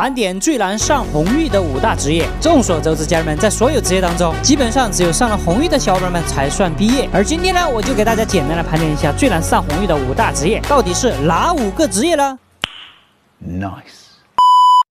盘点最难上红玉的五大职业。众所周知，家人们，在所有职业当中，基本上只有上了红玉的小伙伴们才算毕业。而今天呢，我就给大家简单的盘点一下最难上红玉的五大职业，到底是哪五个职业呢？Nice。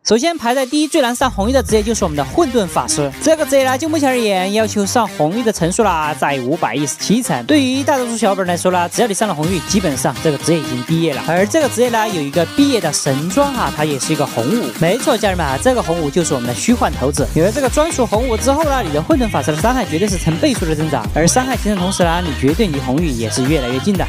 首先排在第一最难上红玉的职业就是我们的混沌法师。这个职业呢，就目前而言，要求上红玉的层数啦，在五百一十七层。对于大多数小伙伴来说呢，只要你上了红玉，基本上这个职业已经毕业了。而这个职业呢，有一个毕业的神装哈，它也是一个红武。没错，家人们啊，这个红武就是我们的虚幻头子。有了这个专属红武之后呢，你的混沌法师的伤害绝对是成倍数的增长，而伤害提升同时呢，你绝对离红玉也是越来越近的。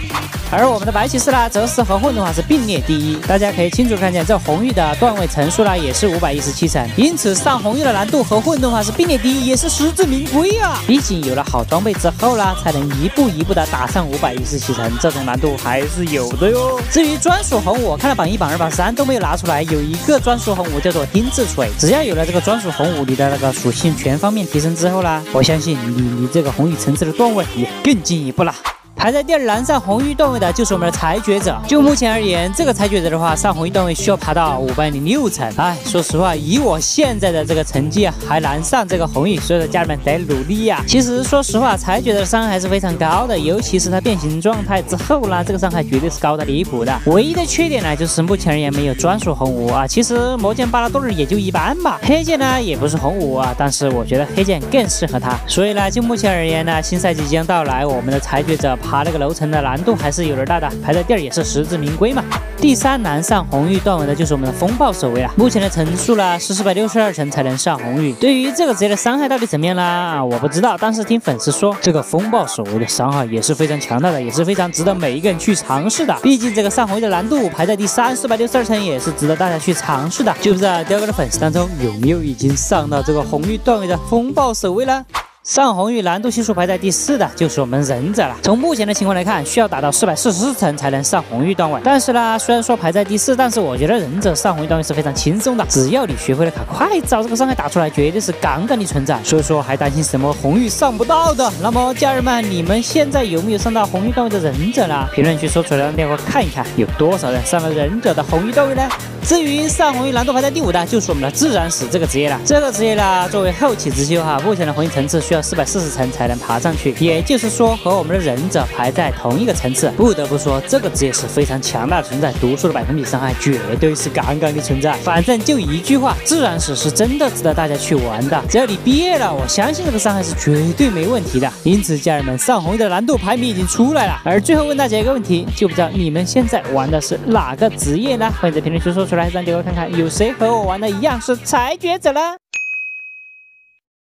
而我们的白骑士呢，则是和混沌法师并列第一。大家可以清楚看见，这红玉的段位层数呢，也是五百一十七层。因此，上红玉的难度和混沌法师并列第一，也是实至名归啊！毕竟有了好装备之后呢，才能一步一步的打上五百一十七层，这种难度还是有的哟。至于专属红武，看了榜一、榜二、榜三都没有拿出来，有一个专属红武叫做丁字锤，只要有了这个专属红武，你的那个属性全方面提升之后呢，我相信你离这个红玉层次的段位也更进一步了。排在第二难上红玉段位的就是我们的裁决者。就目前而言，这个裁决者的话，上红玉段位需要爬到五百零六层。哎，说实话，以我现在的这个成绩啊，还难上这个红玉。所以说，家人们得努力呀。其实说实话，裁决的伤害是非常高的，尤其是他变形状态之后呢，这个伤害绝对是高的离谱的。唯一的缺点呢，就是目前而言没有专属红武啊。其实魔剑巴拉多尔也就一般吧。黑剑呢，也不是红武啊，但是我觉得黑剑更适合他。所以呢，就目前而言呢，新赛季即将到来，我们的裁决者爬爬那个楼层的难度还是有点大的，排在第二也是实至名归嘛。第三难上红玉段位的就是我们的风暴守卫了，目前的层数呢是四百六十二层才能上红玉。对于这个职业的伤害到底怎么样呢？我不知道，但是听粉丝说，这个风暴守卫的伤害也是非常强大的，也是非常值得每一个人去尝试的。毕竟这个上红玉的难度排在第三，四百六十二层也是值得大家去尝试的。就不知道雕哥的粉丝当中有没有已经上到这个红玉段位的风暴守卫呢？上红玉难度系数排在第四的就是我们忍者了。从目前的情况来看，需要打到四百四十四层才能上红玉段位。但是呢，虽然说排在第四，但是我觉得忍者上红玉段位是非常轻松的。只要你学会了卡快招，这个伤害打出来绝对是杠杠的存在。所以说还担心什么红玉上不到的？那么家人们，你们现在有没有上到红玉段位的忍者呢？评论区说出来，让我看一看有多少人上了忍者的红玉段位呢？至于上红衣难度排在第五的，就是我们的自然史这个职业了。这个职业呢，作为后起之秀哈，目前的红衣层次需要四百四十层才能爬上去，也就是说和我们的忍者排在同一个层次。不得不说，这个职业是非常强大的存在，毒素的百分比伤害绝对是杠杠的存在。反正就一句话，自然史是真的值得大家去玩的。只要你毕业了，我相信这个伤害是绝对没问题的。因此，家人们上红衣的难度排名已经出来了。而最后问大家一个问题，就不知道你们现在玩的是哪个职业呢？欢迎在评论区说出来，来让杰哥看看有谁和我玩的一样是裁决者呢？